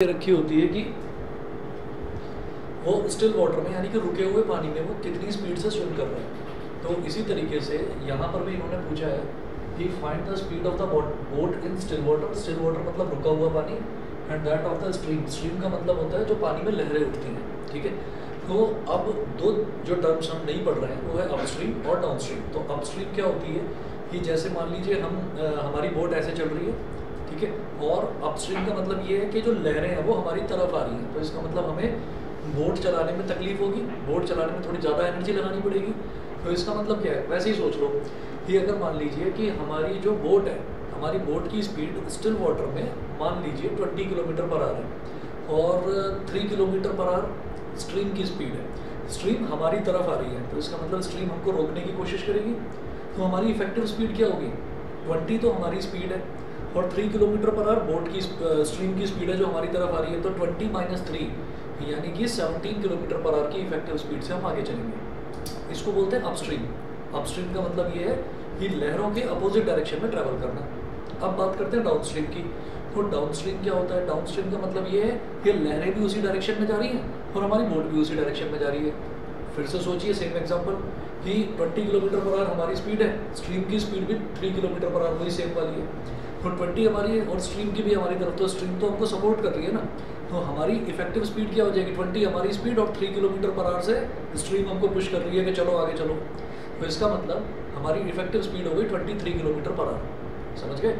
रखी होती है कि वो स्टिल वाटर में यानी कि रुके हुए पानी में वो कितनी स्पीड से स्विम कर रहे हैं। तो इसी तरीके से यहाँ पर भी इन्होंने पूछा है कि find the speed of the boat in still water still water मतलब रुका हुआ पानी and that of the stream stream का मतलब होता है जो पानी में लहरें उठती हैं ठीक है? तो अब दो जो टर्म्स हम नहीं पढ़ रहे हैं वो है अपस्ट्रीम और डाउनस्ट्रीम तो अपस्ट्रीम क्या होती है कि जैसे मान लीजिए हम आ, हमारी बोट ऐसे चल रही है ठीक है? और अपस्ट्रीम का मतलब ये है कि जो लहरें हैं, वो हमारी तरफ़ आ रही हैं। तो इसका मतलब हमें बोट चलाने में तकलीफ़ होगी बोट चलाने में थोड़ी ज़्यादा एनर्जी लगानी पड़ेगी। तो इसका मतलब क्या है? वैसे ही सोच लो। कि अगर मान लीजिए कि हमारी जो बोट है, हमारी बोट की स्पीड स्टिल वाटर में मान लीजिए ट्वेंटी किलोमीटर पर आर है और three kilometre per hour stream की स्पीड है। स्ट्रीम हमारी तरफ़ आ रही है। तो इसका मतलब स्ट्रीम हमको रोकने की कोशिश करेगी। तो हमारी इफ़ेक्टिव स्पीड क्या होगी? ट्वेंटी तो हमारी स्पीड है। और three kilometre per hour boat की स्ट्रीम की स्पीड है जो हमारी तरफ़ आ रही है तो ट्वेंटी माइनस थ्री यानी कि सेवनटीन किलोमीटर पर आर की इफ़ेक्टिव स्पीड से हम आगे चलेंगे। इसको बोलते हैं अपस्ट्रीम अपस्ट्रीम का मतलब ये है कि लहरों के अपोजिट डायरेक्शन में ट्रैवल करना। अब बात करते हैं डाउन स्ट्रीम की। तो डाउन स्ट्रीम क्या होता है? डाउन स्ट्रीम का मतलब ये है कि लहरें भी उसी डायरेक्शन में जा रही हैं और हमारी बोट भी उसी डायरेक्शन में जा रही है। फिर से सोचिए सेम एग्ज़ाम्पल कि 20 किलोमीटर पर आवर हमारी स्पीड है। स्ट्रीम की स्पीड भी 3 किलोमीटर पर आवर वही सेम वाली है। तो 20 हमारी और स्ट्रीम की भी हमारी तरफ़ तो स्ट्रीम तो हमको सपोर्ट कर रही है ना। तो हमारी इफ़ेक्टिव स्पीड क्या हो जाएगी? 20 हमारी स्पीड और थ्री किलोमीटर पर आवर से स्ट्रीम हमको पुश कर रही है कि चलो, आगे चलो। तो इसका मतलब हमारी इफ़ेक्टिव स्पीड हो गई 23 किलोमीटर पर आवर समझ गए?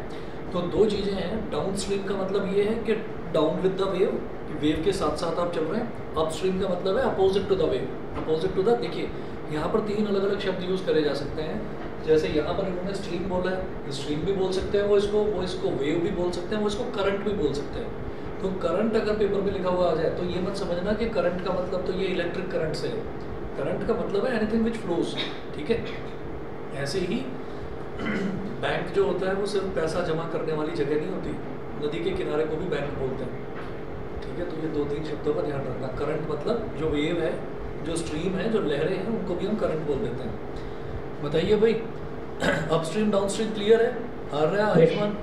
तो दो चीज़ें हैं। डाउन स्ट्रीम का मतलब ये है कि down with the wave wave के साथ साथ आप चल रहे हैं। अप स्ट्रीम का मतलब है opposite to the wave opposite to the देखिए, यहाँ पर तीन अलग अलग शब्द यूज़ करे जा सकते हैं। जैसे यहाँ पर इन्होंने स्ट्रीम बोला है स्ट्रीम भी बोल सकते हैं वो इसको वो इसको वेव भी बोल सकते हैं, वो इसको करंट भी बोल सकते हैं। तो करंट अगर पेपर में लिखा हुआ आ जाए तो ये मत समझना कि करंट का मतलब तो ये इलेक्ट्रिक करंट से है। करंट का मतलब है एनीथिंग विच फ्लोज ठीक है? ऐसे ही बैंक जो होता है वो सिर्फ़ पैसा जमा करने वाली जगह नहीं होती, नदी के किनारे को भी बैंक बोलते हैं। ठीक है तो ये दो तीन शब्दों का ध्यान रखना। करंट मतलब जो वेव है, जो स्ट्रीम है, जो लहरें हैं, उनको भी हम करंट बोल देते हैं। बताइए भाई अपस्ट्रीम डाउनस्ट्रीम क्लियर है? आ रहा है आयुष्मान?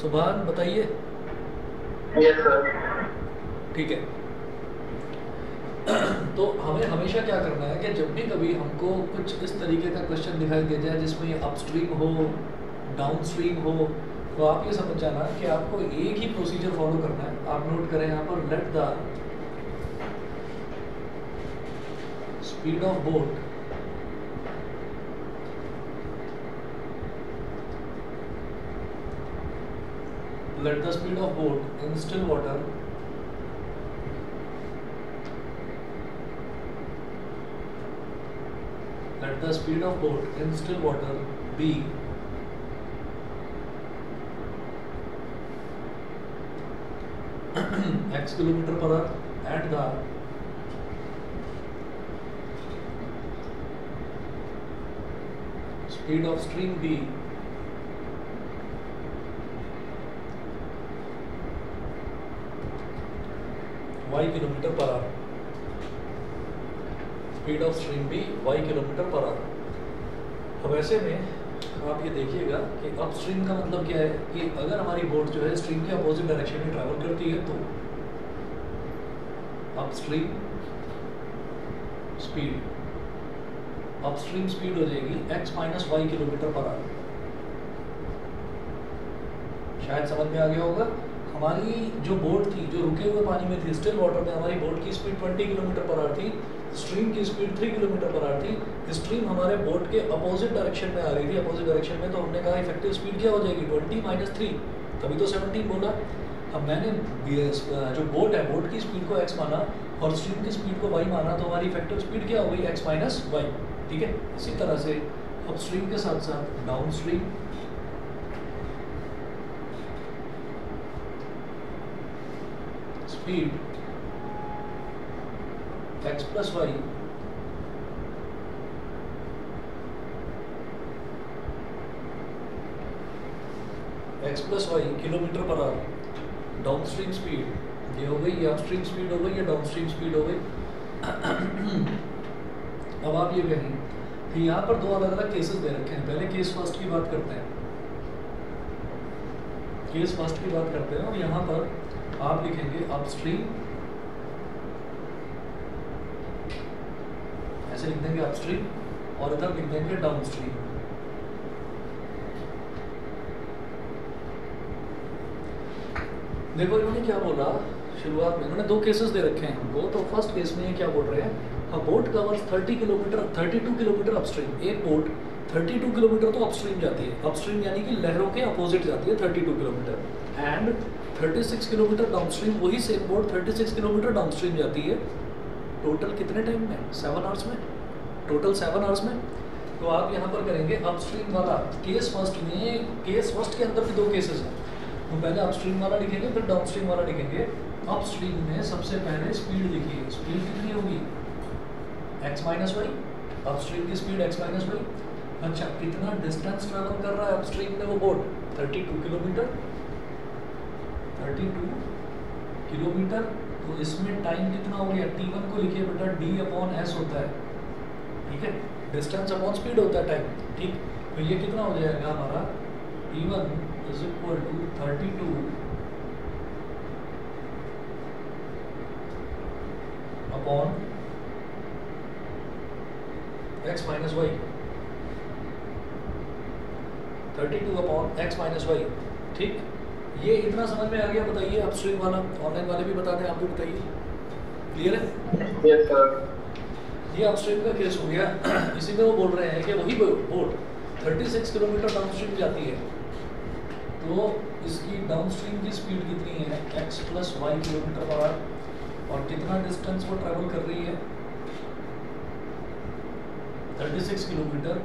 सुभान बताइए। ठीक है। तो हमें हमेशा क्या करना है कि जब भी कभी हमको कुछ इस तरीके का क्वेश्चन दिखाई दे जाए जिसमें अपस्ट्रीम हो डाउनस्ट्रीम हो तो आप ये समझ जाना कि आपको एक ही प्रोसीजर फॉलो करना है। आप नोट करें यहाँ पर let the speed of boat let the speed of boat in still water. Let the speed of boat in still water be. X kilometer per hour at the speed of stream b y kilometre per hour speed of stream भी y kilometre per hour अब ऐसे में आप ये देखिएगा कि up stream का मतलब क्या है? कि अगर हमारी बोट जो है स्ट्रीम के अपोजिट डायरेक्शन में ट्रैवल करती है तो up stream speed up stream speed हो जाएगी x minus Y kilometre per hour शायद समझ में आ गया होगा? हमारी जो बोट थी, जो रुके हुए पानी में थी स्टिल वाटर में, हमारी बोट की स्पीड 20 किलोमीटर पर आर थी स्ट्रीम की स्पीड 3 किलोमीटर पर आर थी स्ट्रीम हमारे बोट के अपोजिट डायरेक्शन में आ रही थी अपोजिट डायरेक्शन में तो हमने कहा इफ़ेक्टिव स्पीड क्या हो जाएगी 20 माइनस थ्री तभी तो 17 बोला। अब मैंने जो बोट है बोट की स्पीड को एक्स माना और स्ट्रीम की स्पीड को वाई माना तो हमारी इफ़ेक्टिव स्पीड क्या हो गई एक्स माइनस वाई ठीक है? इसी तरह से, अब स्ट्रीम के साथ साथ down stream speed x plus y. X plus y kilometre per hour down stream speed ये हो गई या अपस्ट्रीम स्पीड हो गई या डाउन स्ट्रीम स्पीड हो गई? अब आप ये कहें कि यहाँ पर दो अलग अलग केसेस दे रखे हैं। पहले केस फ़र्स्ट की बात करते हैं। केस फ़र्स्ट की बात करते हैं और यहाँ पर आप लिखेंगे अपस्ट्रीम ऐसे लिख देंगे अपस्ट्रीम और इधर लिख देंगे डाउनस्ट्रीम देखो, इन्होंने क्या बोला? शुरुआत में इन्होंने दो केसेस दे रखे हैं हमको। तो फ़र्स्ट केस में ये क्या बोल रहे हैं? Boat covers 30 kilometre 32 kilometre upstream एक बोट 32 किलोमीटर तो अपस्ट्रीम जाती है। अपस्ट्रीम यानी कि लहरों के अपोजिट जाती है 32 किलोमीटर एंड 36 किलोमीटर डाउनस्ट्रीम वही सेम बोट 36 किलोमीटर डाउनस्ट्रीम जाती है। टोटल कितने टाइम में? सेवन आवर्स में? टोटल सेवन आवर्स में? तो आप यहाँ पर करेंगे अपस्ट्रीम वाला। केस फ़र्स्ट में केस फ़र्स्ट के अंदर भी दो केसेस हैं। तो पहले अपस्ट्रीम वाला लिखेंगे, फिर डाउनस्ट्रीम वाला लिखेंगे। अपस्ट्रीम में सबसे पहले स्पीड लिखिए स्पीड कितनी होगी? एक्स माइनस वाई अपस्ट्रीम की स्पीड एक्स माइनस वाई अच्छा कितना डिस्टेंस ट्रेवल कर रहा है अपस्ट्रीम में वो बोट 32 किलोमीटर। 32 किलोमीटर तो इसमें टाइम कितना हो गया? टी वन को लिखिए बेटा डी अपॉन एस होता है। ठीक है? डिस्टेंस अपॉन स्पीड होता है टाइम ठीक? तो ये कितना हो जाएगा हमारा? T one is equal to thirty two upon X minus Y thirty two upon X minus Y ठीक? ये इतना समझ में आ गया बताइए आप स्ट्रीम वाला ऑनलाइन वाले भी बता दें आप भी बताइए। क्लियर है? सर ये अपस्ट्रीम का केस हो गया। इसी में वो बोल रहे हैं कि वही बोट 36 किलोमीटर डाउनस्ट्रीम जाती है। तो इसकी डाउनस्ट्रीम की स्पीड कितनी है? X plus Y kilometre per hour और कितना डिस्टेंस वो ट्रैवल कर रही है? 36 किलोमीटर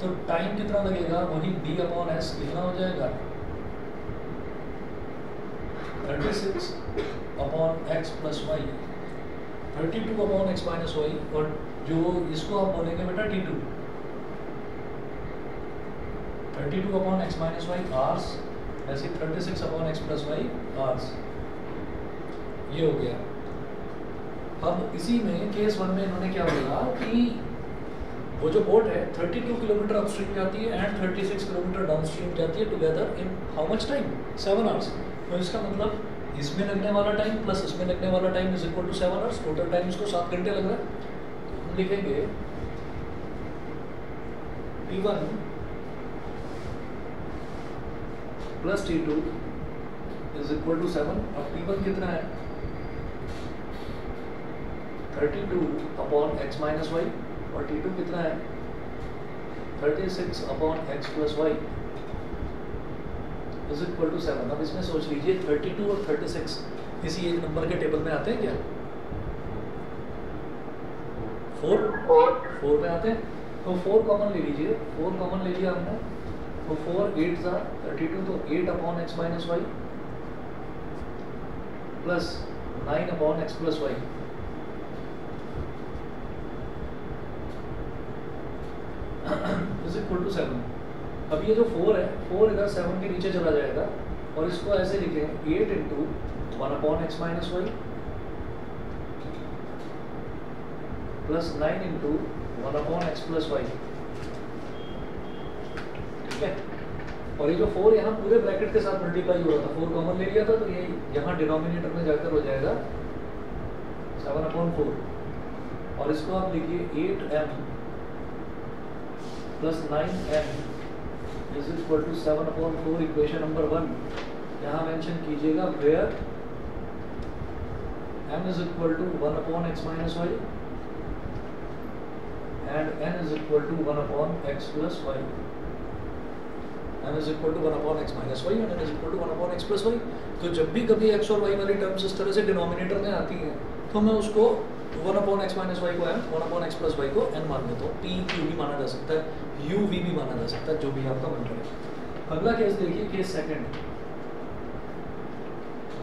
तो टाइम कितना लगेगा? वही डी अपॉन एस कितना हो जाएगा? 36 upon X plus Y thirty two upon X minus Y और जो इसको आप बोलेंगे बेटा T two thirty two upon X minus Y hours ऐसे thirty six upon X plus Y hours ये हो गया। अब इसी में केस वन में इन्होंने क्या बोला कि वो जो बोट है 32 किलोमीटर अपस्ट्रीम जाती है एंड 36 किलोमीटर डाउनस्ट्रीम जाती है together in how much time seven hours तो इसका मतलब इसमें लगने वाला टाइम प्लस इसमें लगने वाला time is equal to seven hours total time इसको सात घंटे लग रहा है। हम लिखेंगे T one plus T two is equal to seven अब टी वन कितना है? Thirty two upon X minus Y और टी टू कितना है? Thirty six upon X plus Y is equal to seven अब इसमें सोच लीजिए थर्टी टू और थर्टी सिक्स किसी एक नंबर के टेबल में आते हैं क्या? फोर फोर में आते हैं? तो फोर कॉमन ले लीजिए। फोर कॉमन ले लिया हमने। तो फोर एट ज़ा थर्टी टू तो eight upon X minus Y plus nine upon X plus Y is equal to seven अब ये जो फोर है फोर इधर सेवन के नीचे चला जाएगा और इसको ऐसे लिखें eight into one upon X minus Y plus nine into one upon X plus Y ठीक है? और ये जो फोर यहाँ पूरे ब्रैकेट के साथ मल्टीप्लाई हो रहा था फोर कॉमन ले लिया था तो ये यहाँ डिनोमिनेटर में जाकर हो जाएगा सेवन अपॉन फोर और इसको आप लिखिए eight M plus nine M is equal to seven upon four equation number one यहाँ मेंशन कीजिएगा where m is equal to 1 upon x minus y and n is equal to 1 upon x plus y n is equal to 1 upon x minus y and n is equal to 1 upon x plus y तो जब भी कभी x और y वाली terms इस तरह से denominator में आती हैं तो मैं उसको 1 अपॉन x माइनस वाई को m 1 अपॉन x प्लस वाई को n मान लेता हूँ। P q भी माना जा सकता है, u v भी माना जा सकता है, जो भी आपका मन रहे अगला केस देखिए case second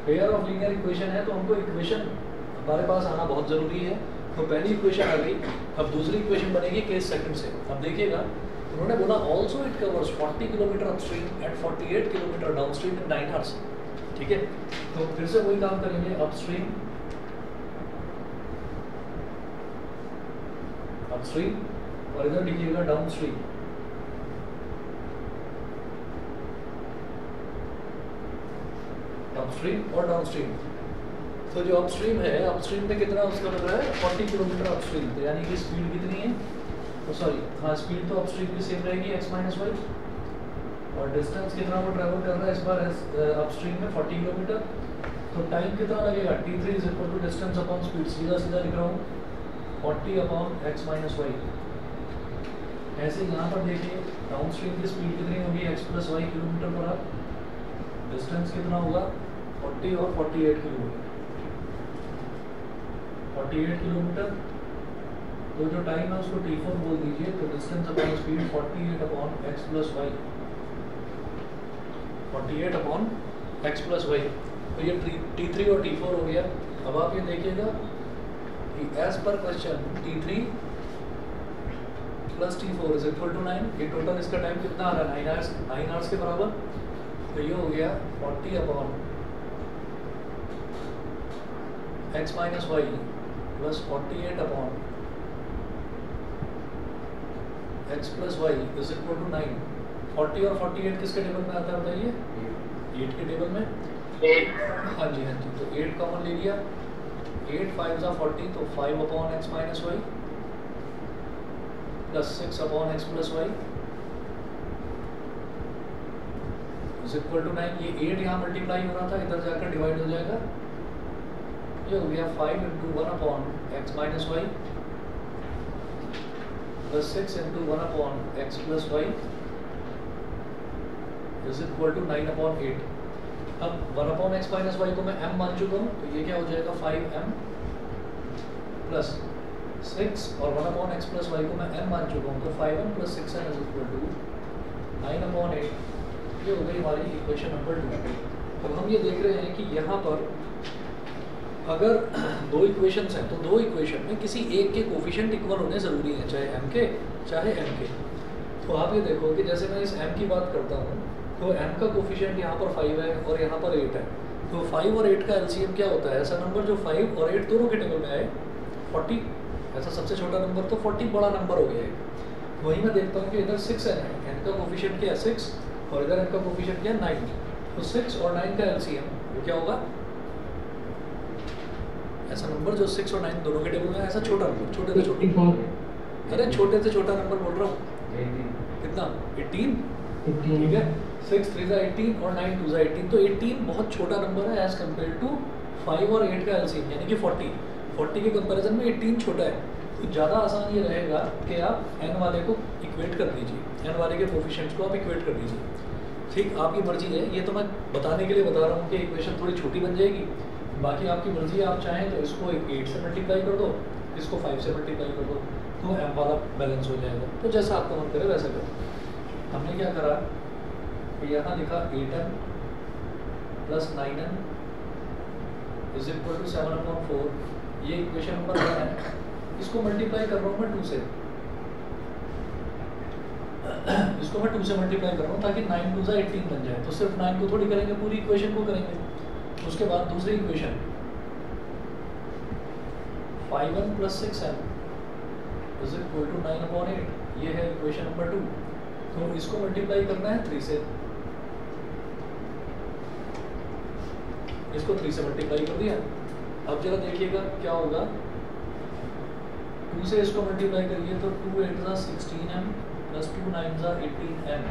pair of linear equation है तो हमको इक्वेशन हमारे पास आना बहुत ज़रूरी है। तो पहली इक्वेशन आ गई, अब दूसरी इक्वेशन बनेगी केस सेकंड से। अब देखिएगा, उन्होंने बोला also it covers 40 kilometre upstream and 48 kilometre downstream in nine hours ठीक है? तो फिर से वही काम करेंगे अपस्ट्रीम अपस्ट्रीम और इधर लिखिएगा डाउनस्ट्रीम अपस्ट्रीम और डाउनस्ट्रीम तो जो अपस्ट्रीम है अपस्ट्रीम में कितना उसका लग रहा है? 40 किलोमीटर अपस्ट्रीम तो यानी कि स्पीड कितनी है? तो सॉरी हाँ स्पीड तो अपस्ट्रीम की सेम रहेगी एक्स माइनस वाई और डिस्टेंस कितना वो ट्रैवल कर रहा है इस बार? अपस्ट्रीम में 40 किलोमीटर. तो टाइम कितना लगेगा? T three is equal to distance upon speed सीधा सीधा लिख रहा हूँ. Forty upon X minus Y ऐसे यहाँ पर देखिए डाउन स्ट्रीम की स्पीड कितनी होगी? एक्स प्लस वाई किलोमीटर पर आप डिस्टेंस कितना होगा? 40 और 48 किलोमीटर। 48 किलोमीटर तो जो टाइम है उसको टी फोर बोल दीजिए तो distance upon speed 48 upon X plus Y 48 upon X plus Y तो ये टी थ्री और टी फोर हो गया। अब आप ये देखिएगा कि as per question T three plus T four is equal to nine ये टोटल इसका टाइम कितना आ रहा है? नाइन आवर्स नाइन आवर्स के बराबर? तो ये हो गया forty upon x minus y plus forty eight upon x plus y is equal to nine forty और फोर्टी एट किसके टेबल में आता है बताइए? एट के टेबल में? हाँ जी हाँ जी। तो एट कॉमन ले लिया। एट फाइव ज़ा फोर्टी तो five upon x minus y plus six upon x plus y is equal to nine ये एट यहाँ मल्टीप्लाई हो रहा था, इधर जाकर डिवाइड हो जाएगा। ये हो गया five into one upon x minus y plus six into one upon x plus y is equal to nine upon eight अब one upon x minus y को मैं एम मान चुका हूँ तो ये क्या हो जाएगा फाइव एम प्लस सिक्स और one upon x plus y को मैं एम मान चुका हूँ तो five m plus six m is equal to nine upon eight ये हो गई हमारी इक्वेशन नंबर टू अब हम ये देख रहे हैं कि यहाँ पर अगर दो इक्वेशंस हैं तो दो इक्वेशन में किसी एक के कोफिशेंट इक्वल होने ज़रूरी है, चाहे एम के, चाहे एम के। तो आप ये देखो कि जैसे मैं इस एम की बात करता हूँ तो एम का कोफिशिएंट यहाँ पर फाइव है और यहाँ पर एट है। तो फाइव और एट का एलसीएम क्या होता है? ऐसा नंबर जो फाइव और एट दोनों के टेबल में आए फोर्टी ऐसा सबसे छोटा नंबर तो फोर्टी बड़ा नंबर हो गया है। वही मैं देखता हूँ कि इधर सिक्स है। एन का कोफिशिएंट क्या है? सिक्स और इधर एन का कोफिशिएंट क्या है? नाइन तो सिक्स और नाइन का एलसीएम वो क्या होगा? ऐसा नंबर जो सिक्स और नाइन दोनों के टेबल में ऐसा छोटा नंबर छोटे से छोटा। अरे छोटे से छोटा नंबर बोल रहा हूँ। कितना? एटीन ठीक है? सिक्स थ्री ज़ा एटीन और नाइन टू ज़ा एटीन तो एटीन बहुत छोटा नंबर है एज़ कंपेयर टू फाइव और एट का एलसीएम यानी कि फोर्टी फोर्टी के कंपैरिजन में एटीन छोटा है. तो ज़्यादा आसान ये रहेगा कि आप एन वाले को इक्वेट कर दीजिए. एन वाले के प्रोफिशेंट्स को आप इक्वेट कर दीजिए. ठीक, आपकी मर्ज़ी है. ये तो मैं बताने के लिए बता रहा हूँ कि इक्वेशन थोड़ी छोटी बन जाएगी. बाकी आपकी मर्ज़ी है, आप चाहें तो इसको एक एट से मल्टीप्लाई कर दो, इसको फाइव से मल्टीप्लाई कर दो तो एम वाला बैलेंस हो जाएगा. तो जैसा आपका मन करे वैसा करो. हमने क्या करा? कि यहाँ लिखा eight m plus nine m is equal to seven upon four ये इक्वेशन नंबर वन है। इसको मल्टीप्लाई कर रहा हूँ मैं टू से। इसको मैं टू से मल्टीप्लाई कर रहा हूँ ताकि नाइन टू ज़ा एटीन बन जाए। तो सिर्फ़ नाइन को थोड़ी करेंगे, पूरी इक्वेशन को करेंगे। उसके बाद दूसरी equation five n plus six n is equal to nine upon eight ये है इक्वेशन नंबर टू तो इसको मल्टीप्लाई करना है थ्री से। इसको थ्री से मल्टीप्लाई कर दिया। अब जरा देखिएगा क्या होगा। टू से इसको मल्टीप्लाई करिए तो two eight sixteen m plus two nine ज़ा eighteen m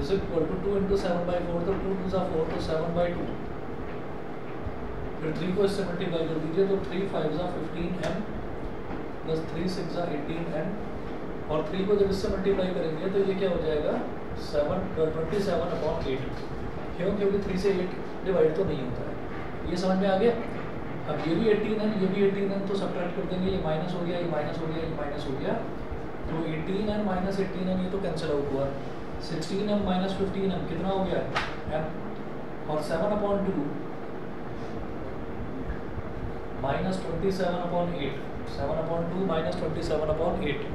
is equal to two into seven by four तो टू टू ज़ा फोर तो सेवन बाई टू फिर थ्री को इससे मल्टीप्लाई कर दीजिए तो थ्री फाइव ज़ा fifteen m plus three six ज़ा एटीन एम और थ्री को जब इससे मल्टीप्लाई करेंगे तो ये क्या हो जाएगा? Seven twenty seven upon eight क्यों? क्योंकि थ्री से एट डिवाइड तो नहीं होता है। ये समझ में आ गया? अब ये भी एटीन है, ये भी एटीन है तो सब्ट्रैक्ट कर देंगे, ये माइनस हो गया, ये माइनस हो गया, ये माइनस हो गया। तो eighteen n minus eighteen n ये तो कैंसिल आउट हुआ। Sixteen m minus fifteen m कितना हो गया? एम और seven upon two minus twenty seven upon eight seven upon two minus twenty seven upon eight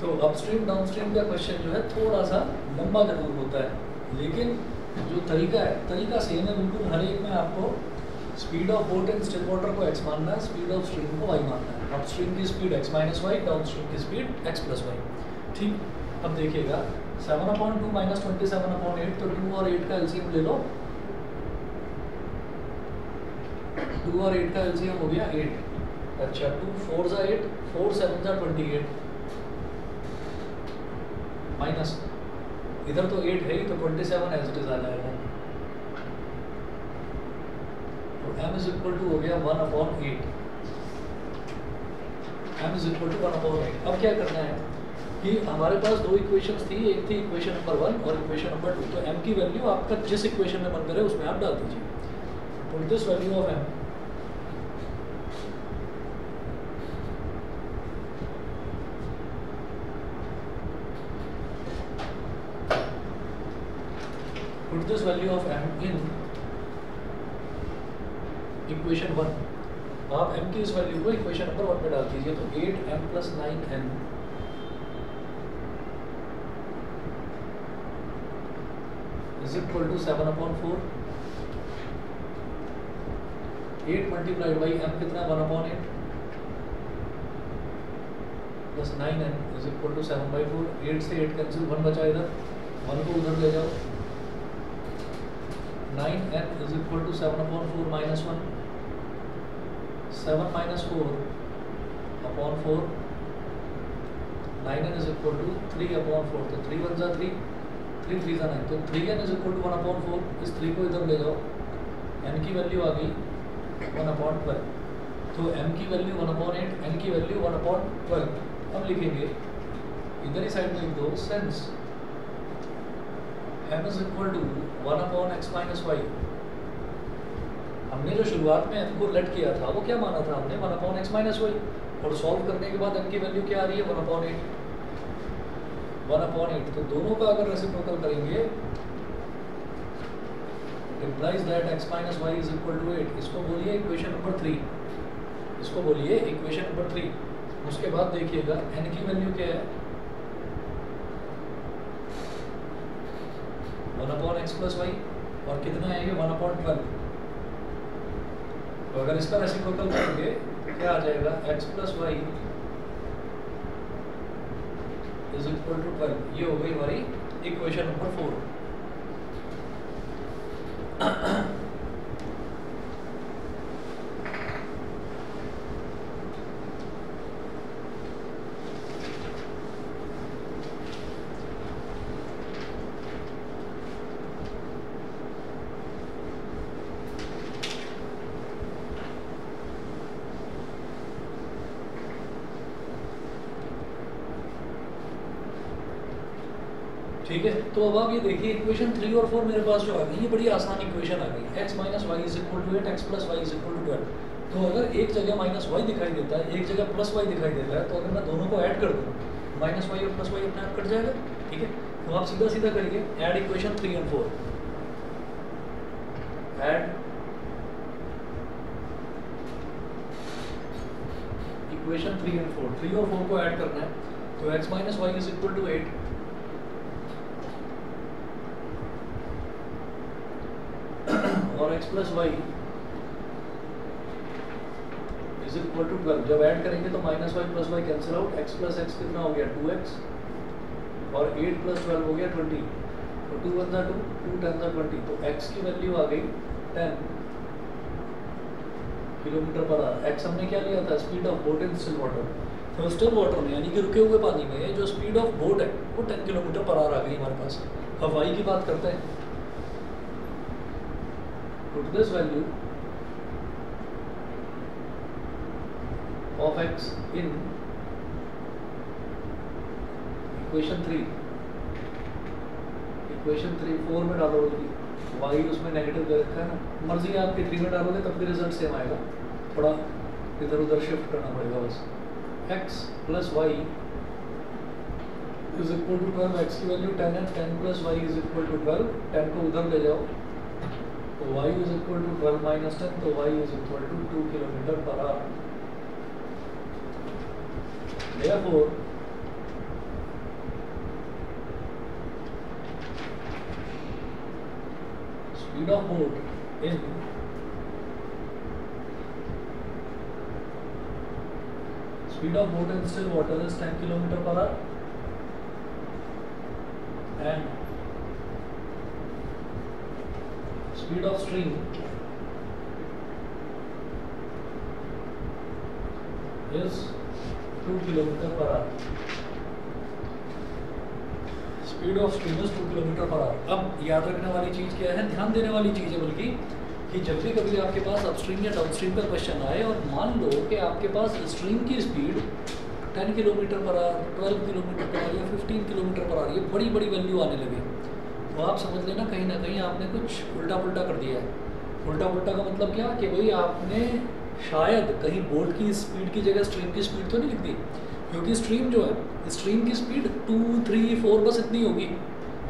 तो अपस्ट्रीम डाउनस्ट्रीम का question जो है थोड़ा सा लंबा ज़रूर होता है। लेकिन जो तरीका है, तरीका सेम है बिल्कुल, हर एक में आपको speed of boat and still water को एक्स मानना है स्पीड ऑफ़ स्ट्रीम को y मानना है। अप स्ट्रीम की speed x minus y downstream की स्पीड x प्लस वाई ठीक, अब देखिएगा seven upon two minus twenty seven upon eight तो टू और एट का एलसीएम ले लो। टू और एट का एलसीएम हो गया एट अच्छा टू फोर ज़ा एट फोर सेवन ज़ा ट्वेंटी एट माइनस इधर तो एट है ही तो twenty seven as it is आ जाएगा। तो m इज़ इक्वल टू हो गया one upon eight m is equal to one upon eight अब क्या करना है कि हमारे पास दो इक्वेशन थी, एक थी इक्वेशन नंबर वन और इक्वेशन नंबर टू तो m की वैल्यू आपका जिस इक्वेशन में मन करे उसमें आप डाल दीजिए। Put this value of m put this value of m in equation one आप m की इस वैल्यू को इक्वेशन नंबर वन में डाल दीजिए तो eight m plus nine n is equal to seven upon four eight multiplied by m कितना? One upon eight plus nine n is equal to seven by four eight से eight cancel one बचा इधर. One को उधर ले जाओ. Nine n is equal to seven upon four minus one seven minus four upon four nine n is equal to three upon four तो three one ज़ा three three three ज़ा nine तो three n is equal to one upon four इस three को इधर ले जाओ. N की वैल्यू आ गई वन अपॉन ट्वेल्व तो एम की value one upon eight n की वैल्यू वन अपॉन ट्वेल्व अब लिखेंगे. इधर ही साइड में लिख दो since m is equal to one upon x minus y हमने जो शुरुआत में m को लेट किया था, वो क्या माना था हमने? One upon x minus y और सॉल्व करने के बाद m की वैल्यू क्या आ रही है? One upon eight one upon eight तो दोनों का अगर रेसिप्रोकल करेंगे implies that x minus y is equal to 8 इसको बोलिए इक्वेशन नंबर थ्री इसको बोलिए इक्वेशन नंबर थ्री उसके बाद देखिएगा n की वैल्यू क्या है one upon x plus y और कितना आएगा? वन अपॉइंट ट्वेल्व तो अगर इसका रेसिप्रोकल करेंगे, क्या आ जाएगा? X plus y is equal to twelve ये हो गई हमारी इक्वेशन नंबर फोर ठीक है तो अब आप ये देखिए इक्वेशन थ्री और फोर मेरे पास जो आ गई, ये बड़ी आसान इक्वेशन आ गई। X minus y is equal to eight x plus y is equal to twelve तो अगर एक जगह माइनस वाई दिखाई देता है, एक जगह प्लस वाई दिखाई देता है तो अगर मैं दोनों को ऐड कर दूँ माइनस वाई और प्लस वाई अपने आप कट जाएगा, ठीक है? तो आप सीधा सीधा करिए add equation three and four add equation three and four three और फोर को ऐड करना है तो x minus y is equal to eight और x plus y is equal to twelve जब ऐड करेंगे तो minus y plus y cancel out x plus x कितना हो गया? टू एक्स और एट प्लस ट्वेल्व हो गया ट्वेंटी तो टू वन ज़ा टू टू टेन ज़ा ट्वेंटी तो x की वैल्यू आ गई ten kilometer per hour x हमने क्या लिया था? Speed of boat in still water तो स्टिल वाटर में, यानी कि रुके हुए पानी में, जो स्पीड ऑफ़ बोट है, वो टेन किलोमीटर पर आवर आ गई हमारे पास. y की बात करते हैं। Put this value of x in equation 3 equation 3 4 में डालो बल्कि y उसमें नेगेटिव दे रखा है ना, मर्ज़ी आपकी 3 में डालोगे, तब भी रिज़ल्ट सेम आएगा। थोड़ा इधर उधर शिफ्ट करना पड़ेगा बस। x plus y is equal to twelve x की वैल्यू टेन है ten plus y is equal to twelve ten को उधर ले जाओ। तो y is equal to twelve minus ten तो y is equal to two kilometer per hour therefore speed of boat in speed of boat in still water is 10 km per hour and speed of stream is 2 kilometer per hour. Speed of stream two kilometer per hour अब याद रखने वाली चीज़ क्या है? ध्यान देने वाली चीज़ है बल्कि कि जब भी कभी आपके पास अपस्ट्रीम या डाउनस्ट्रीम का क्वेश्चन आए और मान लो कि आपके पास स्ट्रीम की speed 10 kilometer per hour 12 kilometer per hour या 15 किलोमीटर पर आवर ये बड़ी बड़ी वैल्यू आने लगी। तो आप समझ लेना, कहीं ना कहीं आपने कुछ उल्टा पुल्टा कर दिया है। उल्टा पुल्टा का मतलब क्या? कि भाई आपने शायद कहीं बोल्ट की स्पीड की जगह स्ट्रीम की स्पीड तो नहीं लिख दी क्योंकि स्ट्रीम जो है, स्ट्रीम की स्पीड टू थ्री फोर बस इतनी होगी।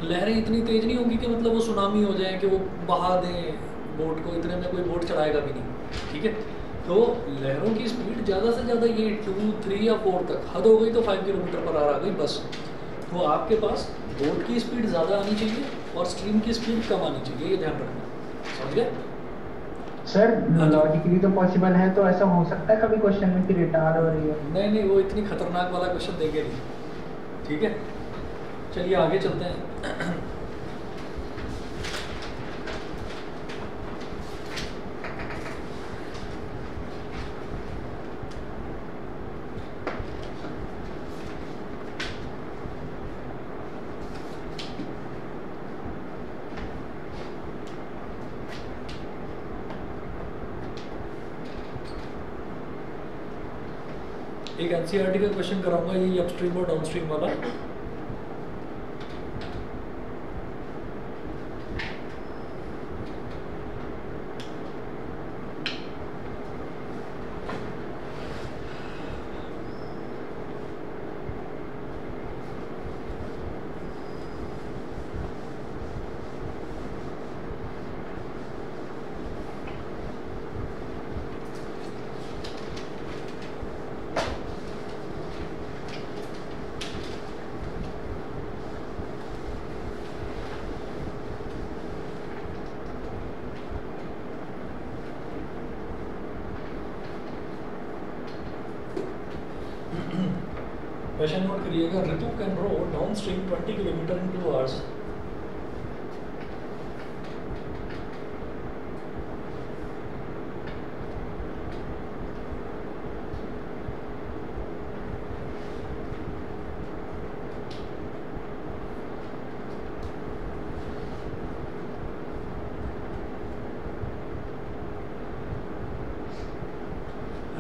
लहरें इतनी तेज नहीं होगी कि मतलब वो सुनामी हो जाए कि वो बहा दें बोट को, इतने में कोई बोट चलाएगा भी नहीं। ठीक है? तो लहरों की स्पीड ज़्यादा से ज़्यादा ये टू थ्री या फोर तक, हद हो गई तो फाइव किलोमीटर पर आ गई, बस। तो आपके पास बोट की स्पीड ज़्यादा आनी चाहिए और स्ट्रीम की स्पीड कम आनी चाहिए ये ध्यान रखना। समझ गए? सर हाँ। लॉजिकली तो पॉसिबल है तो ऐसा हो सकता है कभी क्वेश्चन में कि रिटार्ड हो रही है नहीं नहीं वो इतनी खतरनाक वाला क्वेश्चन देंगे नहीं। ठीक है? चलिए आगे चलते हैं एक एनसीईआरटी का क्वेश्चन कराऊँगा ये अपस्ट्रीम और डाउनस्ट्रीम वाला। क्वेश्चन नोट करिएगा Ritu can row downstream twenty kilometer in two hours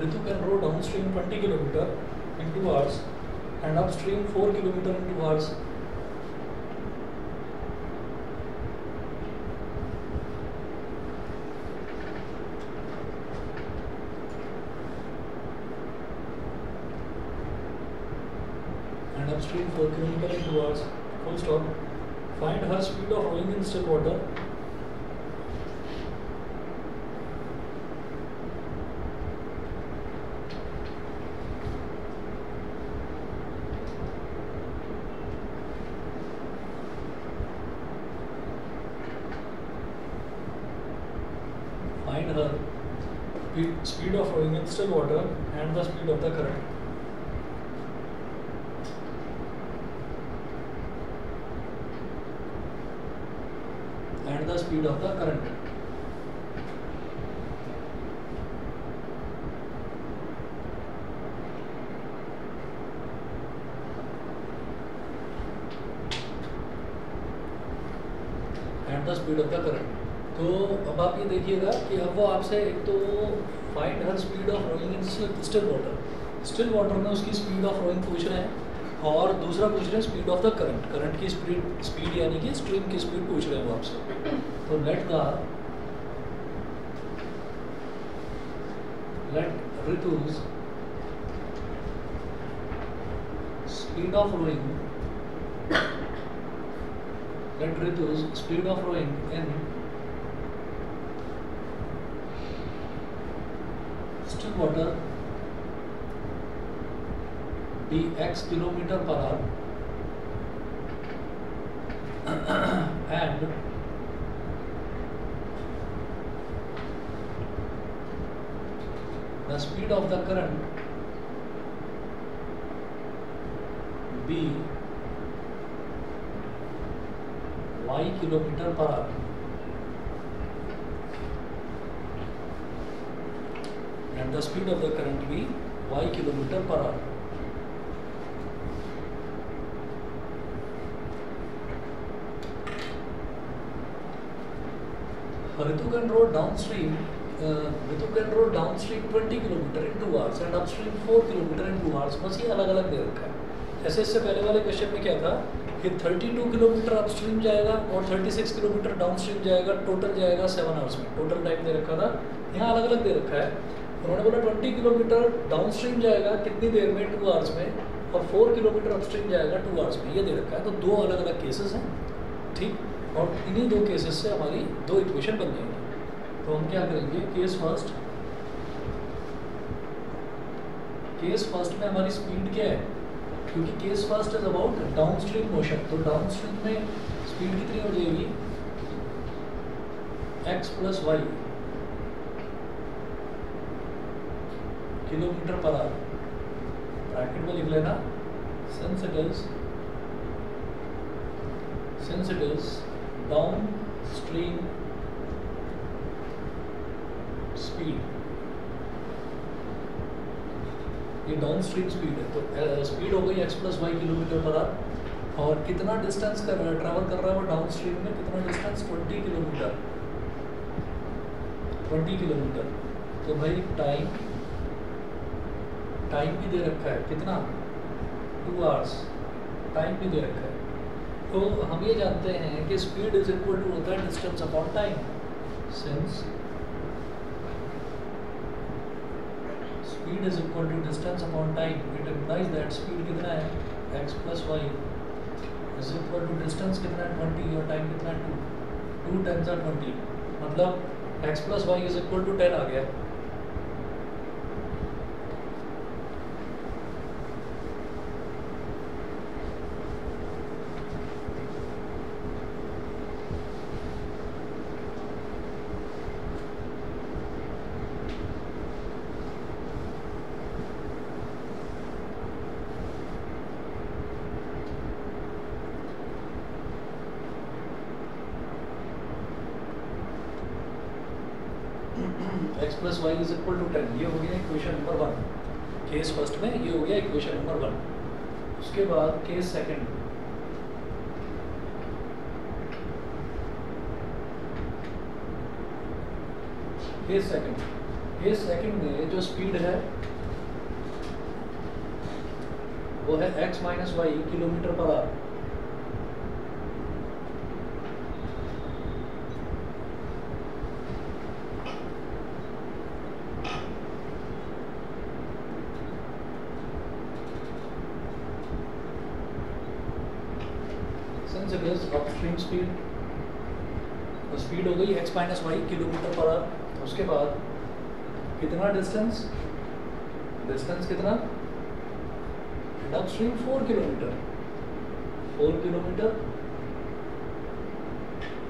Ritu can row downstream 20 kilometer 2 hours. Full stop. Find her speed of rowing in still water. find her speed- of rowing in still water and the speed of the current. Speed of the current. And the speed of the current तो अब आप ये देखिएगा कि अब वो आपसे एक तो find her speed of rowing in still water still water में उसकी स्पीड ऑफ़ रोइंग पूछ रहे हैं। और दूसरा पूछ रहे हैं speed of the current current की स्पीड स्पीड यानी कि स्ट्रीम की स्पीड पूछ रहे हैं वो आपसे। तो let the let Ritu's speed of rowing let Ritu's speed of rowing in still water be x kilometer per hour. And the speed of the current अलग दे रखा है। ऐसे इससे पहले वाले क्वेश्चन में क्या था कि 32 किलोमीटर अपस्ट्रीम जाएगा और 36 किलोमीटर डाउनस्ट्रीम जाएगा टोटल जाएगा 7 आवर्स में। टोटल टाइम दे रखा था। यहाँ अलग अलग दे रखा है। उन्होंने बोला 20 किलोमीटर डाउनस्ट्रीम जाएगा कितनी देर में? टू आवर्स में। और फोर किलोमीटर अपस्ट्रीम जाएगा 2 आवर्स में। ये दे रखा है। तो दो अलग अलग केसेस हैं। ठीक? और इन्हीं दो केसेस से हमारी दो इक्वेशन बन जाएँगी। तो हम क्या करेंगे केस फ़र्स्ट केस फ़र्स्ट में हमारी स्पीड क्या है? क्योंकि case first is about downstream motion तो डाउनस्ट्रीम में स्पीड कितनी हो जाएगी? X plus y kilometer per hour bracket में लिख लेना। Since it is downstream speed ये डाउन स्ट्रीम स्पीड है। तो स्पीड हो गई x plus y kilometer per hour और कितना डिस्टेंस कर रहा है ट्रैवल कर रहा है वो डाउन स्ट्रीम में, कितना distance twenty kilometer. Twenty kilometer. तो भाई टाइम टाइम भी दे रखा है। कितना? टू आवर्स टाइम भी दे रखा है। तो हम ये जानते हैं कि स्पीड इज़ इक्वल टू होता है distance upon time since speed is equal to distance upon time it implies that speed कितना है x plus y is equal to distance कितना है 20 और time कितना है 2 2 times are 20 मतलब x plus y is equal to 10 आ गया x y is equal to ten ये हो गया equation number one case first में ये हो गया इक्वेशन नंबर वन उसके बाद case second case second case second में जो स्पीड है, वो है x minus y kilometer per hour since it is upstream speed तो x minus y kilometer per hour उसके बाद कितना डिस्टेंस डिस्टेंस कितना? Upstream four kilometer four kilometer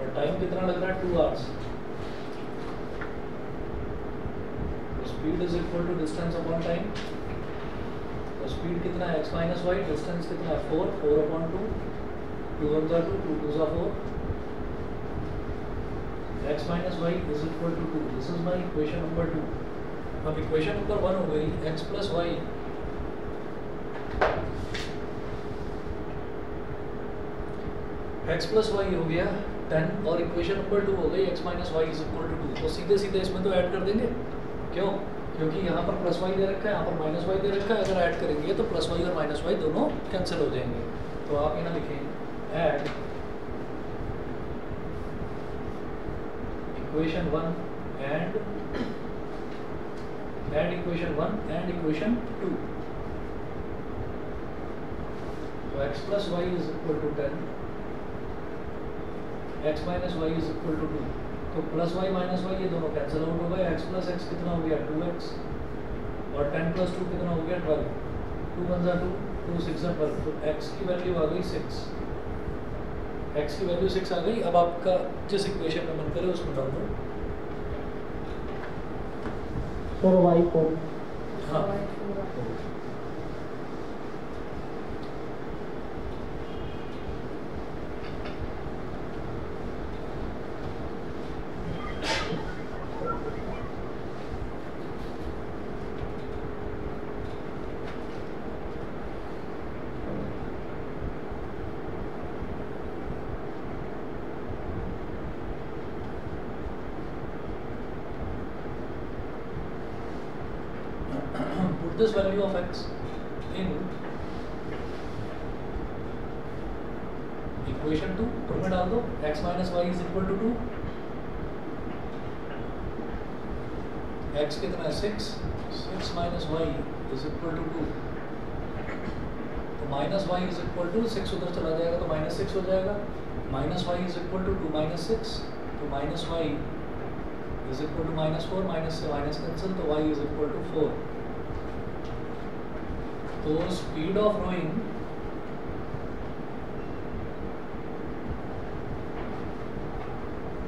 और टाइम कितना लग रहा है? Two hours speed is equal to distance upon time तो स्पीड कितना है? X माइनस वाई डिस्टेंस कितना है? Four four upon two two one ज़ा टू टू टू ज़ा four x minus y is equal to 2 this is my equation number 2 अब equation number one हो गई, x plus y. X plus y हो गया 10 और इक्वेशन नंबर टू हो गई, x minus y is equal to 2 तो सीधे सीधे इसमें तो ऐड कर देंगे। क्यों? क्योंकि यहाँ पर प्लस वाई दे रखा है, यहाँ पर माइनस वाई दे रखा है। अगर ऐड करेंगे तो प्लस वाई और माइनस वाई दोनों कैंसिल हो जाएँगे। तो आप यहाँ लिखें add equation 1 and add equation 1 and equation 2 so x plus y is equal to 10 x minus y is equal to 2 तो प्लस वाई माइनस वाई ये दोनों कैंसिल आउट हो गए। X प्लस एक्स कितना हो गया? 2x और 10 प्लस टू कितना हो गया? 12 टू वन ज़ा टू टू सिक्स ट्वेल्व तो x की वैल्यू आ गई 6 x की वैल्यू 6 आ गई अब आपका जिस इक्वेशन में मन करे उसमें डाल दो। सर वाई को हाँ। This value of x in equation 2 two में डाल दो, x minus y is equal to 2 x कितना है? 6 6 minus y is equal to 2 तो minus y is equal to six उधर चला जाएगा तो माइनस सिक्स हो जाएगा. Minus y is equal to two minus six तो minus y is equal to minus four minus से माइनस कैंसिल तो y is equal to four तो speed of rowing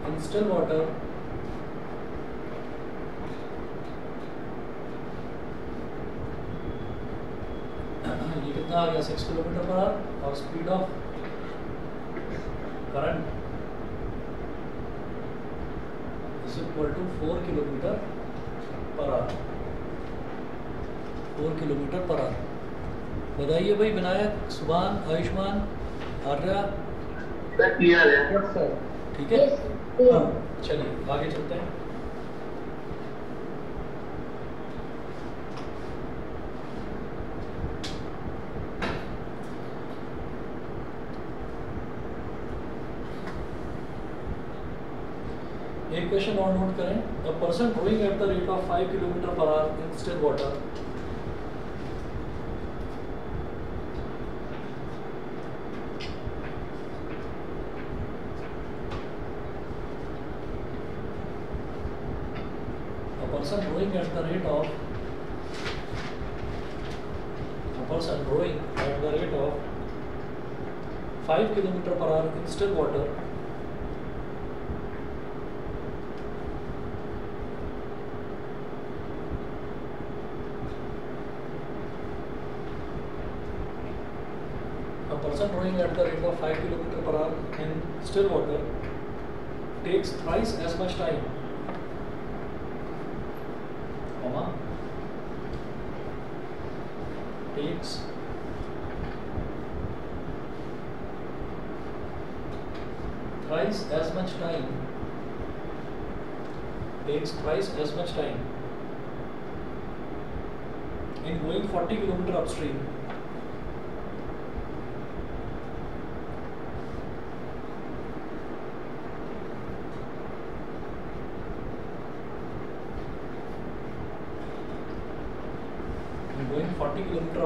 in still water. ये कितना आ गया? सिक्स किलोमीटर पर आवर और speed of current is equal to four kilometre per hour four kilometre per hour बताइए भाई विनायक सुभान आयुष्मान आर्या। है ठीक है. हाँ, चलिए आगे चलते हैं। एक क्वेश्चन और नोट करें। A person going at the rate of 5 kilometre per hour in still water a person rowing at the rate of a person rowing at the rate of 5 kilometer per hour in still water a person rowing at the rate of 5 kilometer per hour in still water takes thrice as much time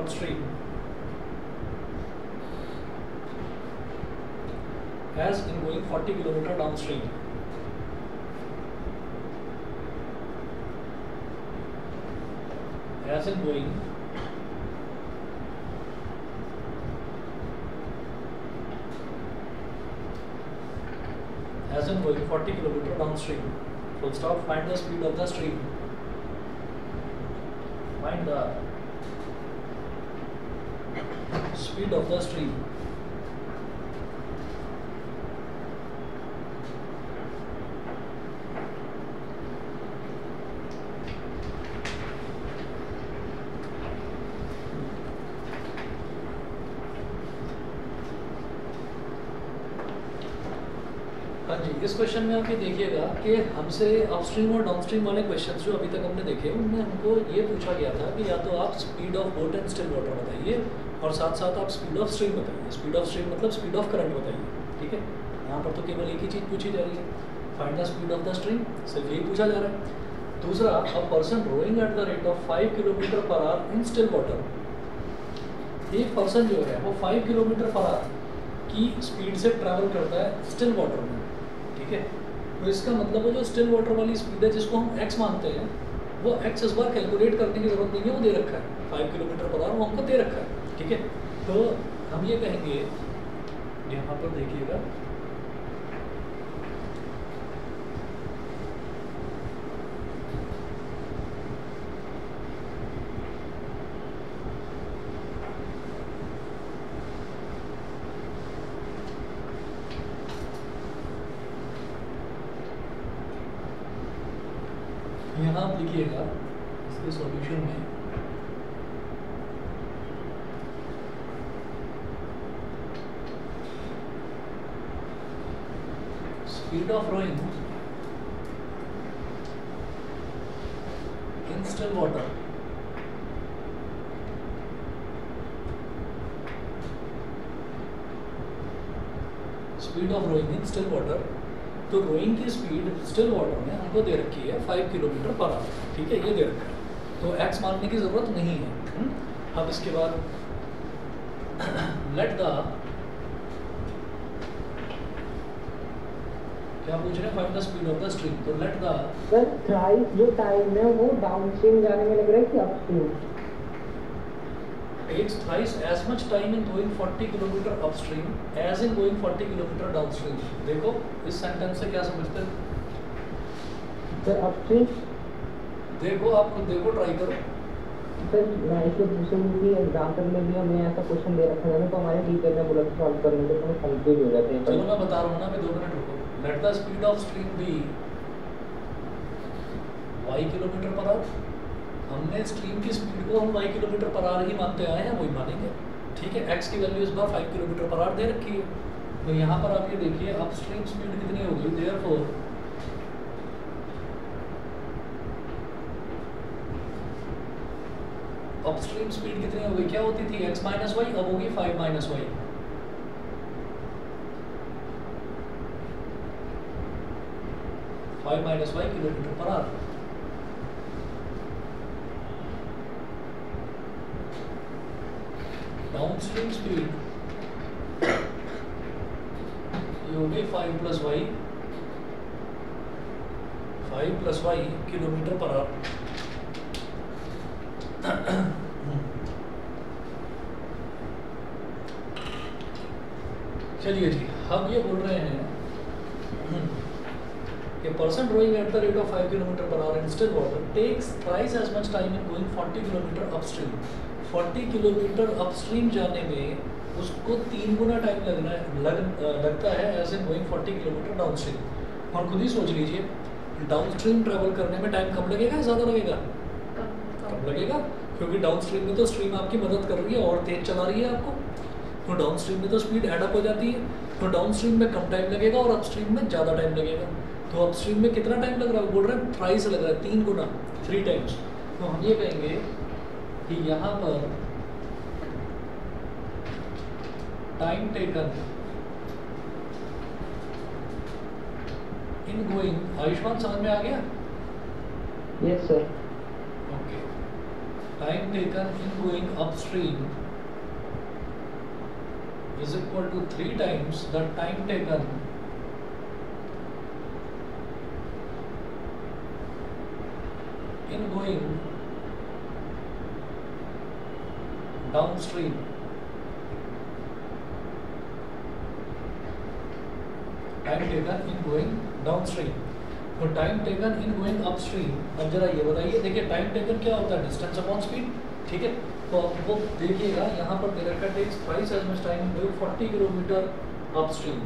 40 kilometer as in going 40 kilometer downstream. As in going as in going 40 kilometer downstream. Full stop. Find the speed of the stream. Find the speed of the stream. हाँ जी, इस question में आप ये देखिएगा कि हमसे upstream और downstream वाले क्वेश्चंस जो अभी तक हमने देखे, उनमें हमको ये पूछा गया था कि या तो आप speed of boat and still water बताइए और साथ साथ आप स्पीड ऑफ़ स्ट्रीम बताइए। स्पीड ऑफ़ स्ट्रीम मतलब स्पीड ऑफ़ करंट बताइए, ठीक है? यहाँ पर तो केवल एक ही चीज़ पूछी जा रही है। Find the speed of the stream सिर्फ़ यही पूछा जा रहा है। दूसरा a person rowing at the rate of five kilometre per hour in still water एक पर्सन जो है, वो फाइव किलोमीटर पर आवर की स्पीड से ट्रैवल करता है स्टिल वाटर में, ठीक है? तो इसका मतलब वो जो स्टिल वाटर वाली स्पीड है, जिसको हम एक्स मानते हैं, वो एक्स इस बार कैलकुलेट करने की ज़रूरत नहीं है, वो दे रखा है। फाइव किलोमीटर पर आवर वो हमको दे रखा है। ठीक है? तो हम ये कहेंगे, यहाँ पर देखिएगा। यहाँ आप लिखिएगा इसके सॉल्यूशन में speed of rowing in still water. Speed of rowing in still water तो रोइंग की स्पीड स्टिल वाटर में हमको दे रखी है फाइव किलोमीटर पर आवर ठीक है, ये दे रखा है। तो एक्स मारने की ज़रूरत नहीं है। हम्म। अब इसके बाद लेट द क्या पूछ रहे हैं find the speed of the stream तो लेट द सर थ्राइस जो टाइम है वो डाउनस्ट्रीम जाने में लग रहा है कि upstream takes thrice as much time in going 40 kilometre upstream as in going 40 kilometre downstream. देखो इस सेंटेंस से क्या समझते हैं? सर अपस्ट्रीम देखो आप खुद देखो ट्राई करो। सर मैं इसलिए पूछ कि एग्ज़ाम्पल में भी हमें ऐसा क्वेश्चन दे रखा था ना तो हमारे टीचर ने बोला सॉल्व करने के तो कंफ्यूज हो जाते हैं। चलो मैं बता रहा हूँ ना अभी दो मिनट रुको। Let the speed of stream be y kilometre per hour हमने स्ट्रीम की स्पीड को हम y किलोमीटर पर आवर ही मानते आए हैं, वही मानेंगे। ठीक है, x की वैल्यू इस बार 5 किलोमीटर पर आवर दे रखी है। तो यहाँ पर आप ये देखिए अपस्ट्रीम स्पीड कितनी होगी? देयरफॉर अपस्ट्रीम स्पीड कितनी होगी? क्या होती थी? x माइनस वाई अब होगी 5 minus y five minus y kilometre per hour downstream speed ये हो गई five plus y five plus y kilometre per hour चलिए जी हम ये बोल रहे हैं person rowing at the rate of 5 km per hour in still water takes twice as much time in going 40 km upstream. 40 kilometre upstream जाने में उसको तीन गुना टाइम लगना है लग, लगता है as in going 40 kilometre downstream और खुद ही सोच लीजिए डाउनस्ट्रीम ट्रैवल करने में टाइम कम लगेगा ज़्यादा लगेगा? कम लगेगा क्योंकि डाउनस्ट्रीम में तो स्ट्रीम आपकी मदद कर रही है और तेज चला रही है आपको। तो डाउनस्ट्रीम में तो स्पीड एडअप हो जाती है तो डाउनस्ट्रीम में कम टाइम लगेगा और अपस्ट्रीम में ज़्यादा टाइम लगेगा। तो अपस्ट्रीम में कितना टाइम लग रहा है? बोल रहे हैं थ्राइस लग रहा है तीन गुना थ्री टाइम्स तो हम ये कहेंगे कि यहाँ पर time taken in going Ayushman समझ में आ गया? Yes sir Okay. Time taken in going upstream is equal to three times the time taken in going downstream. Time taken in going downstream. तो time taken in going upstream अब जरा ये बताइए, देखिए टाइम टेकन क्या होता है? Distance upon speed ठीक है? तो आपको देखिएगा, यहाँ पर twice as much time going 40 kilometre upstream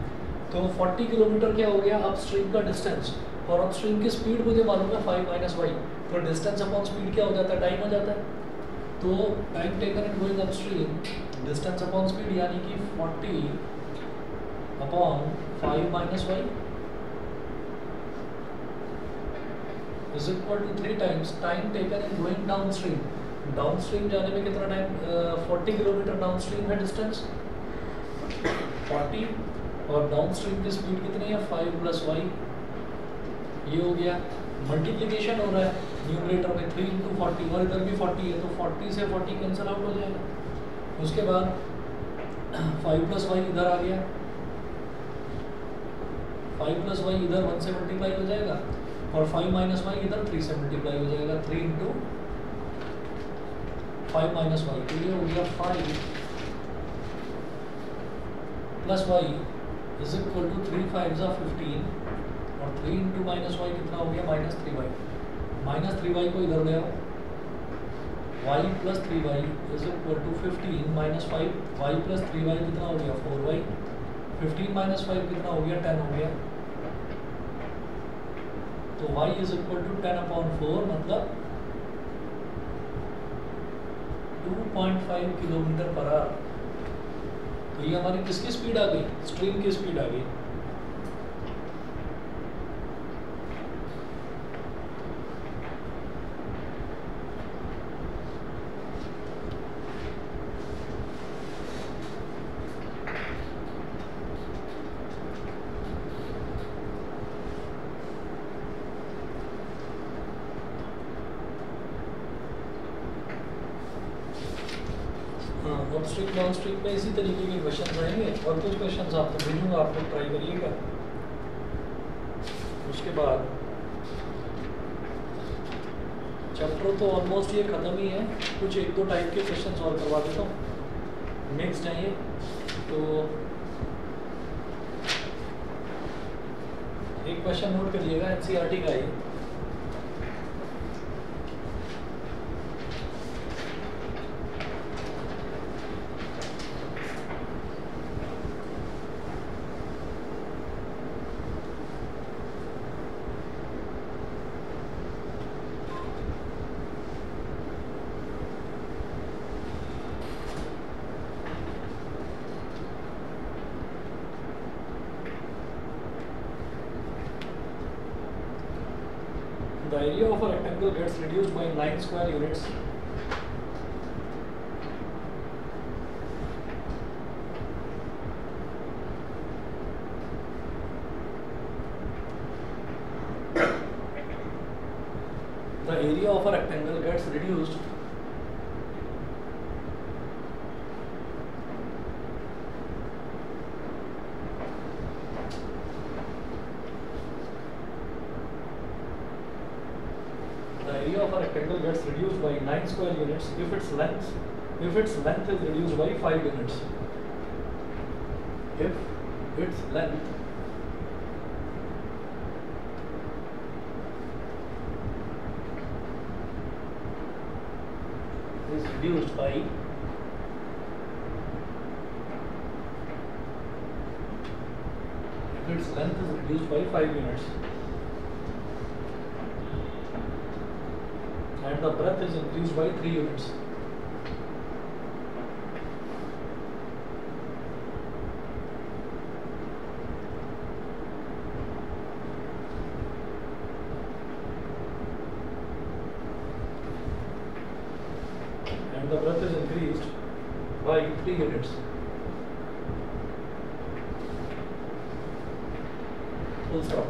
तो 40 किलोमीटर क्या हो गया? अपस्ट्रीम का डिस्टेंस और अपस्ट्रीम की स्पीड मुझे मालूम है 5 माइनस वाई तो डिस्टेंस अपॉन स्पीड क्या हो जाता है? टाइम हो जाता है। तो time taken in going upstream distance upon speed यानी कि 40 upon 5 minus y is equal to three times time taken in going downstream downstream जाने में कितना टाइम फोर्टी किलोमीटर डाउनस्ट्रीम है डिस्टेंस फोर्टी और डाउनस्ट्रीम की स्पीड कितनी है? फाइव प्लस वाई ये हो गया। मल्टीप्लीकेशन हो रहा है। न्यूमरेटर में थ्री इंटू फोर्टी और इधर भी फोर्टी है तो फोर्टी से फोर्टी कैंसिल आउट हो जाएगा। उसके बाद फाइव प्लस वाई इधर आ गया। फाइव प्लस वाई इधर वन से मल्टीप्लाई हो जाएगा और फाइव माइनस वाई इधर थ्री से मल्टीप्लाई हो जाएगा। Three into five minus y तो ये हो गया five plus y is equal to three five ज़ा फिफ्टीन और थ्री इंटू माइनस वाई कितना हो गया? Minus three y minus three y को इधर ले आओ। Y plus three y is equal to fifteen minus five y plus three y कितना हो गया? Four y fifteen minus five कितना हो गया? टेन हो गया। तो y is equal to ten upon four मतलब 2.5 किलोमीटर पर आवर। तो ये हमारी किसकी स्पीड आ गई? स्ट्रीम की स्पीड आ गई हाँ अब स्ट्रिक्ट नॉन स्ट्रिक्ट में इसी तरीके के क्वेश्चन आएँगे और कुछ क्वेश्चन आपको भेजूँगा आप लोग ट्राई करिएगा। उसके बाद चैप्टर तो ऑलमोस्ट ये ख़त्म ही है। कुछ एक दो टाइप के क्वेश्चन और करवा देता हूँ। नेक्स्ट है ये तो एक क्वेश्चन नोट करिएगा एन का ये the area of a rectangle gets reduced by 9 square units the area of a rectangle gets reduced the area of a rectangle gets reduced by 9 square units. If its length if its length is reduced by 5 units. If its length is reduced by if its length is reduced by 5 units is increased by 3 units. And the breadth is increased by 3 units. Full stop.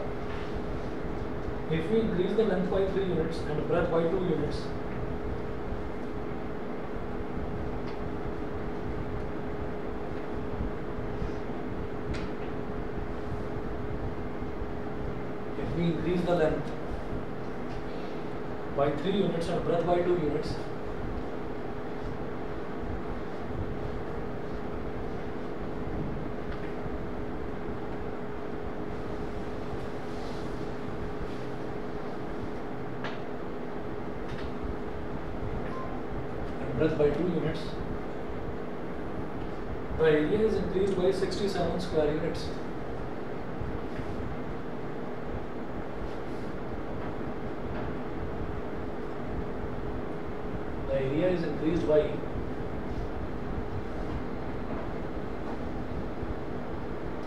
If we increase the length by 3 units and breadth by 2 units, if we increase length by 3 units and breadth by 2 units, and breadth by 2 units, the area is increased by 67 square units. The area is increased by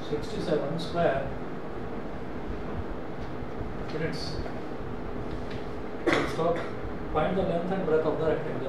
sixty-seven square units. Stop. Find the length and breadth of the rectangle.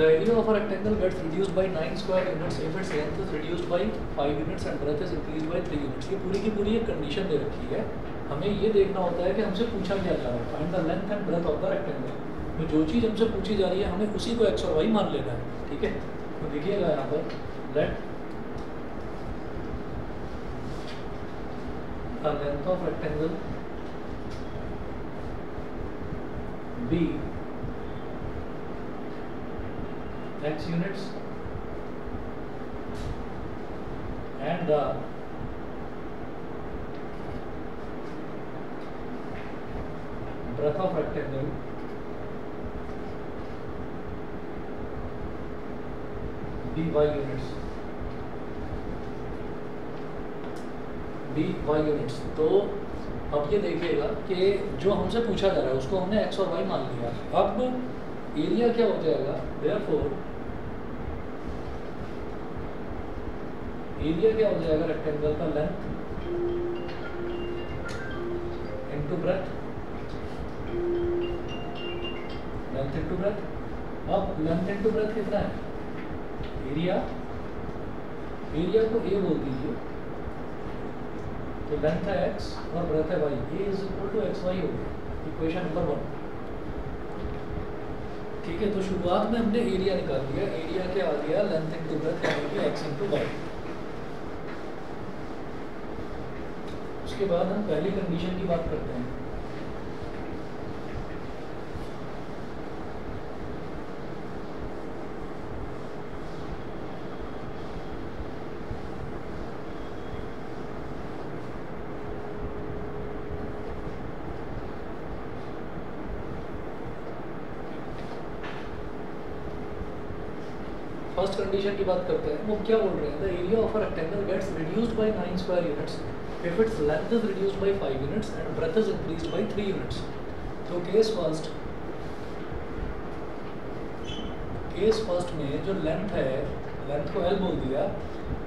The area of a rectangle gets reduced by 9 square units if its length is reduced by 5 units and breadth is increased by 3 units. ये पूरी की पूरी एक condition दे रखी है हमें ये देखना होता है कि हमसे पूछा क्या जा रहा है find the length and breadth of the rectangle तो जो चीज़ हमसे पूछी जा रही है हमें उसी को एक्स और वाई मान लेना है ठीक है तो देखिएगा यहाँ पर let the length of rectangle be x units. And the breadth of rectangle. Be y units. Y units तो अब ये देखिएगा कि जो हमसे पूछा जा रहा है, उसको हमने एक्स और वाई मान लिया। अब एरिया क्या हो जाएगा? देयरफॉर एरिया क्या हो जाएगा? रेक्टेंगल का length into breadth length into breadth अब लेंथ इंटू ब्रेथ कितना है? एरिया एरिया को ए बोल दीजिए। तो लेंथ है एक्स और ब्रेथ है y A is equal to x y हो गया। इक्वेशन नंबर वन ठीक है तो शुरुआत में हमने एरिया निकाल दिया। एरिया क्या आ गया? लेंथ इंटू ब्रेथ यानी कि एक्स इंटू वाई उसके बाद हम पहली कंडीशन की बात करते हैं। फ़र्स्ट कंडीशन की बात करते हैं। वो क्या बोल रहे हैं? The area of a rectangle gets reduced by 9 square units if its length is reduced by 5 units and breadth is increased by 3 units तो केस फ़र्स्ट केस फ़र्स्ट में जो लेंथ है लेंथ को एल बोल दिया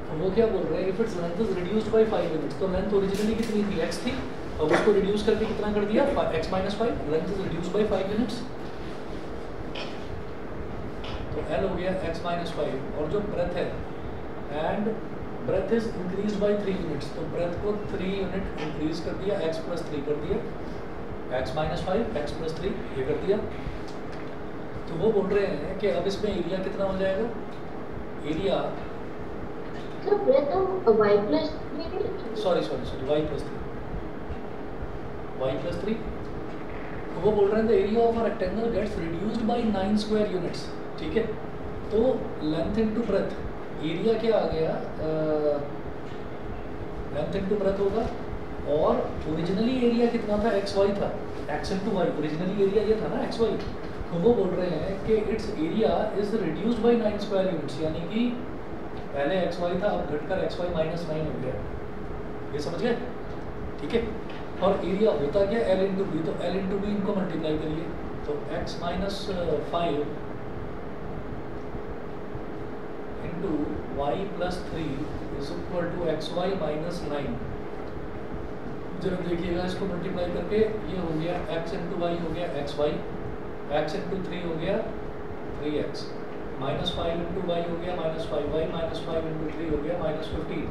तो वो क्या बोल रहे हैं? If its length is reduced by 5 units तो लेंथ ओरिजिनली कितनी थी? X थी। अब उसको रिड्यूस करके कितना कर दिया? X minus five length is reduced by 5 units तो L हो गया x माइनस फाइव और जो ब्रेथ है and breadth is increase by three units तो ब्रेथ को थ्री यूनिट इंक्रीज कर दिया x प्लस थ्री कर दिया x minus five x plus three ये कर दिया। तो वो बोल रहे हैं कि अब इसमें एरिया कितना हो जाएगा? Area. Sorry sorry sorry y plus three y plus three तो वो बोल रहे हैं the area of rectangle gets reduced by nine square units ठीक है? तो लेंथ इनटू ब्रेथ एरिया क्या आ गया लेंथ इनटू ब्रेथ होगा। और ओरिजिनली एरिया कितना था? एक्स वाई था। X into y originally area ये था ना एक्स वाई तो वो बोल रहे हैं कि its area is reduced by nine square units यानी कि पहले एक्स वाई था, अब घटकर एक्स वाई माइनस नाइन हो गया। ये समझ गए? ठीक है? और एरिया होता क्या? एल इंटू बी तो एल इंटू बी इनको मल्टीप्लाई करिए। तो x minus five into y plus three is equal to x y minus nine जरा देखिएगा इसको मल्टीप्लाई करके, ये हो गया एक्स इंटू वाई हो गया x y x into three हो गया three x minus five into y हो गया minus five y minus five into three हो गया minus fifteen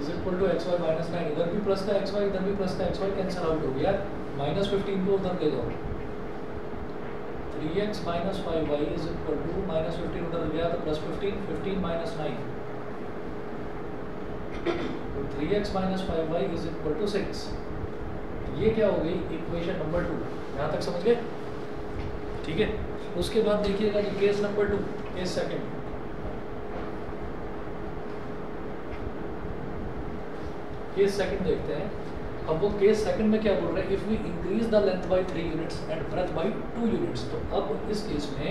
is equal to x y minus nine इधर भी प्लस का एक्स वाई इधर भी प्लस का एक्स वाई कैंसिल आउट हो गया. माइनस फिफ्टीन को उधर ले जाओ minus five y is equal to minus fifteen उधर गया तो plus fifteen fifteen minus nine three x minus five y is equal ये क्या हो गई? इक्वेशन नंबर टू यहाँ तक समझ गए? ठीक है? उसके बाद देखिएगा जी case number two case second case second देखते हैं। अब वो केस सेकंड में क्या बोल रहे हैं? If we increase the length by three units and breadth by two units तो अब इस केस में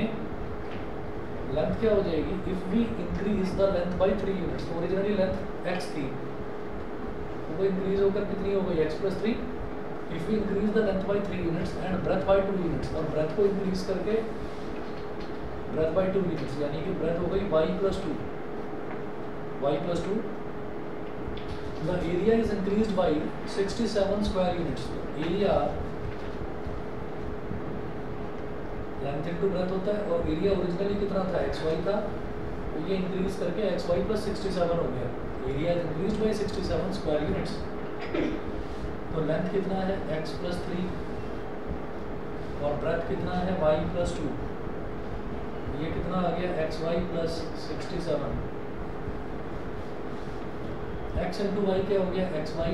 लेंथ क्या हो जाएगी? If we increase the length by three units तो ओरिजिनली लेंथ एक्स थी। तो वो इंक्रीज होकर कितनी हो गई? X plus three if we increase the length by three units and breadth by two units और ब्रेथ को इंक्रीज करके ब्रेथ बाय टू यूनिट्स यानी कि ब्रेथ हो गई y plus two y plus two the area is increased by 67 square units. Area length into breadth होता है और एरिया ओरिजिनली कितना था? एक्स वाई था। तो ये इंक्रीज करके x y plus sixty seven हो गया। Area increase by sixty seven square units तो लेंथ कितना है? एक्स प्लस थ्री और ब्रेथ कितना है? वाई प्लस टू ये कितना आ गया? X y plus sixty seven x into y क्या हो गया? X y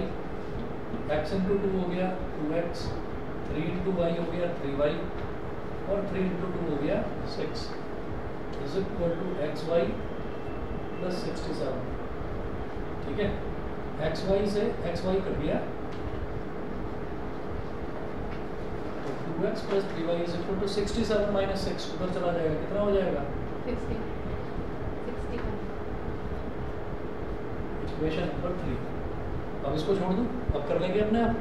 x into two हो गया two x three into y हो गया थ्री वाई और थ्री इंटू टू हो गया six is equal to x y plus sixty seven ठीक है? एक्स वाई से एक्स वाई कट गया। Two x plus three y is equal to sixty seven minus six उधर चला जाएगा। कितना हो जाएगा? Sixty. इक्वेशन नंबर थ्री अब इसको छोड़ दूँ? अब कर लेंगे अपने आप।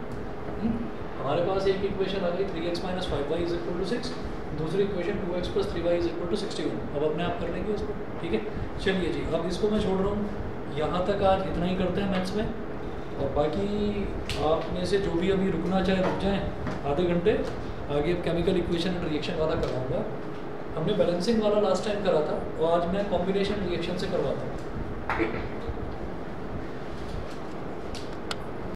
हम्म? हमारे पास एक इक्वेशन आ गई three x minus five y is equal to six दूसरी equation two x plus three y is equal to sixty one अब अपने आप कर लेंगे इसको, ठीक है? चलिए जी, अब इसको मैं छोड़ रहा हूँ। यहाँ तक आज इतना ही करते हैं मैथ्स में। और बाकी आप में से जो भी अभी रुकना चाहे, रुक जाएँ। आधे घंटे आगे अब केमिकल इक्वेशन एंड रिएक्शन वाला करवाऊँगा। हमने बैलेंसिंग वाला लास्ट टाइम करा था, और आज मैं कॉम्बिनेशन रिएक्शन से करवाता हूँ।